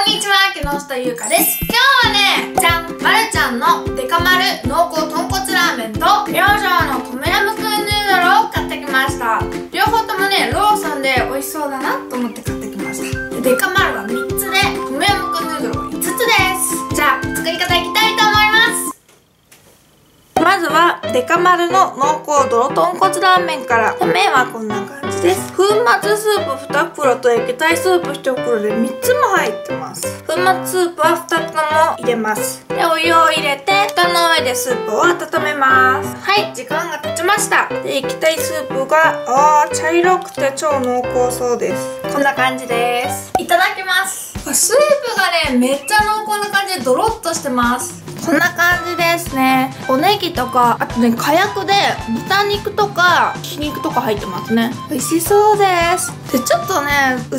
んにちは、木下ゆうかです。今日はね、じゃんまるちゃんのデカマル濃厚豚骨ラーメンと、明星のトムヤムクンヌードルを買ってきました。両方ともね、ローソンで美味しそうだなと思って買ってきました。でデカマルは3つで、トムヤムクンヌードルは5つです。じゃあ、作り方いきたいと思います。まずはデカマルの濃厚ドロ豚骨ラーメンから麺はこんな感じです。粉末スープ2袋と液体スープ1袋で3つも入ってます。粉末スープは2つとも入れます。でお湯を入れて蓋の上でスープを温めます。はい。時間が経ちました。で液体スープがあー茶色くて超濃厚そうです。こんな感じです。いただきます。スープがねめっちゃ濃厚な感じでドロッとしてますこんな感じですね。おネギとかあとね火薬で豚肉とかひき肉とか入ってますね。美味しそうです。でちょっとね器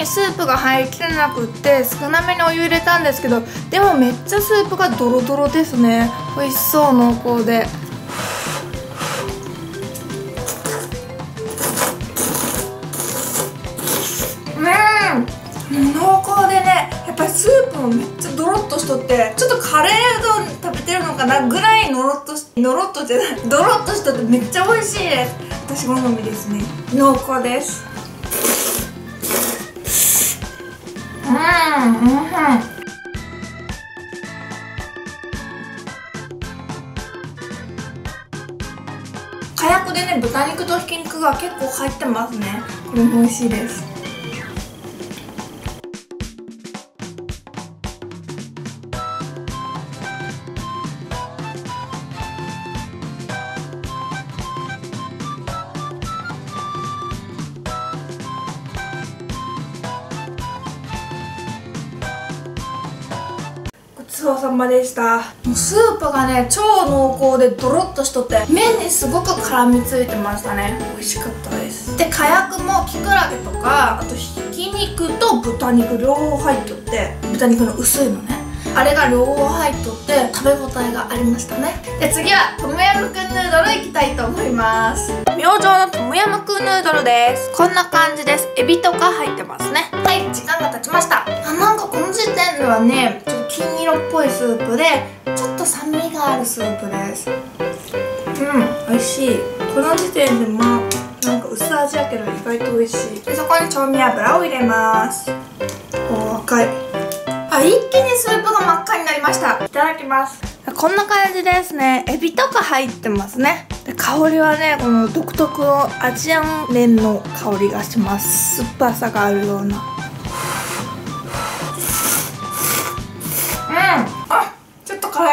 にスープが入りきれなくって少なめにお湯入れたんですけどでもめっちゃスープがドロドロですね。美味しそう濃厚で。うん。濃スープもめっちゃドロッとしとってちょっとカレーうどん食べてるのかなぐらいのろっとしのろっとじゃないドロッとしとってめっちゃ美味しいです。私好みですね。濃厚です。うんうんうん。火薬でね豚肉とひき肉が結構入ってますね。これも美味しいですそうさまでした。もうスープがね超濃厚でドロッとしとって麺にすごく絡みついてましたね。美味しかったです。で火薬もキクラゲとかあとひき肉と豚肉両方入っとって豚肉の薄いのね。あれが両方入っとって食べ応えがありましたね。で次はトムヤムクンヌードルいきたいと思います。明星のトムヤムクンヌードルです。こんな感じです。エビとか入ってますね。はい時間が経ちました。あなんかこの時点ではね金色っぽいスープでちょっと酸味があるスープです。うん美味しい。この時点でまあなんか薄味やけど意外と美味しい。でそこに調味油を入れます。おー赤い。あ一気にスープが真っ赤になりました。いただきます。こんな感じですね。エビとか入ってますね。で香りはねこの独特のアジアン麺の香りがします。酸っぱさがあるような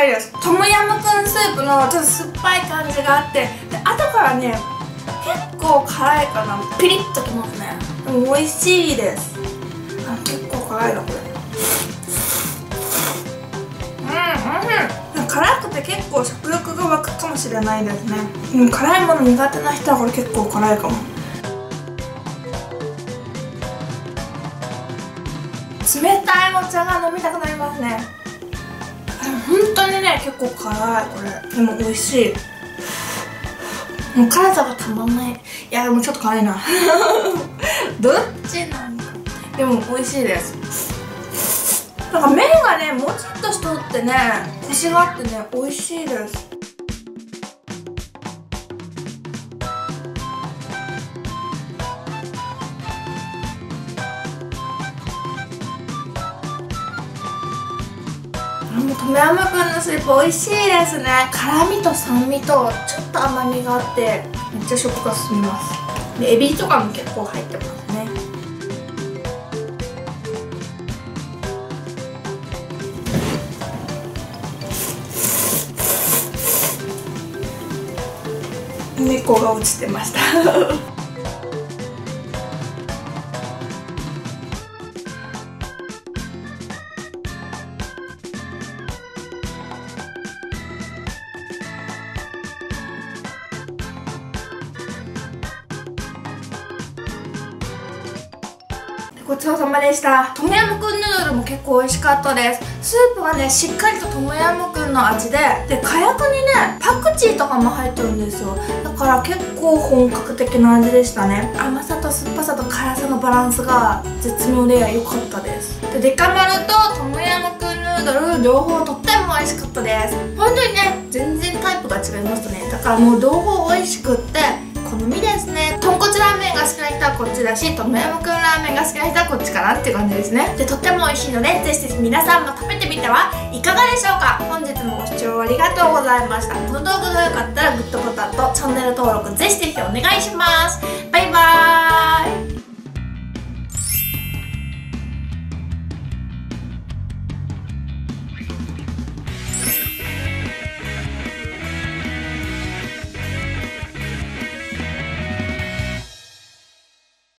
いですトムヤムクンスープのちょっと酸っぱい感じがあってで後からね結構辛いかな。ピリッときますね。でも美味しいです。あ結構辛いなこれ。うんうん。辛くて結構食欲が湧くかもしれないですね。うん辛いもの苦手な人はこれ結構辛いかも。冷たいお茶が飲みたくなりますね結構辛いこれ。でも美味しい。もう辛さがたまんない。いやでもちょっと辛いな。どっちなんだ？でも美味しいです。なんか麺がねもちっとしとってねコシがあってね美味しいです。トムヤムクンのスープ美味しいですね。辛味と酸味とちょっと甘みがあってめっちゃ食が進みます。でエビとかも結構入ってますね。猫が落ちてました。ごちそうさまでした。トムヤムクンヌードルも結構美味しかったです。スープがねしっかりとトムヤムクンの味でで火薬にねパクチーとかも入ってるんですよ。だから結構本格的な味でしたね。甘さと酸っぱさと辛さのバランスが絶妙で良かったです。でデカマルとトムヤムクンヌードル両方とっても美味しかったです。本当にね全然タイプが違いましたね。だからもう両方美味しくって好みですね。こっちだしトムヤムクンラーメンが好きな人はこっちかなって感じですね。でとっても美味しいのでぜひぜひ皆さんも食べてみてはいかがでしょうか？本日もご視聴ありがとうございました。この動画が良かったらグッドボタンとチャンネル登録ぜひぜひお願いします。バイバーイ。